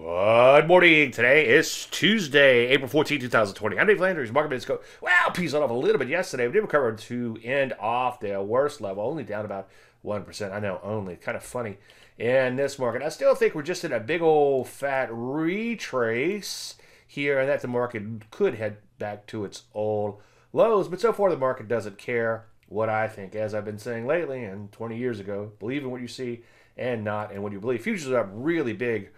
morning. Today is Tuesday, April 14, 2020. I'm Dave Landry's Market Minutes go. Well, peace off a little bit yesterday. We did recover to end off the worst level, only down about 1%. I know, only. Kind of funny in this market. I still think we're just in a big old fat retrace here, and that the market could head back to its old lows. But so far, the market doesn't care what I think. As I've been saying lately and 20 years ago, believe in what you see and not in what you believe. Futures are up really big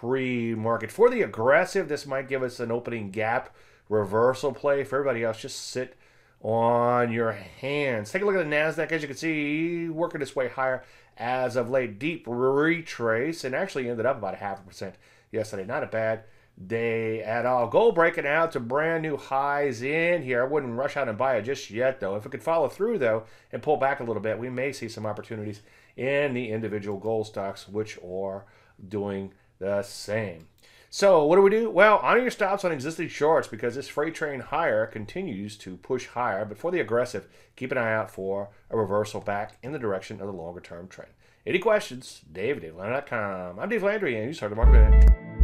pre-market. For the aggressive, this might give us an opening gap reversal play. For everybody else, just sit on your hands. Take a look at the NASDAQ. As you can see, working its way higher as of late. Deep retrace and actually ended up about a half a percent yesterday. Not a bad day at all. Gold breaking out to brand new highs in here. I wouldn't rush out and buy it just yet, though. If it could follow through, though, and pull back a little bit, we may see some opportunities in the individual gold stocks, which are doing the same. So what do we do? Well, honor your stops on existing shorts because this freight train higher continues to push higher. But for the aggressive, keep an eye out for a reversal back in the direction of the longer term trend. Any questions? Dave, DaveLandry.com. I'm Dave Landry, and you start the market.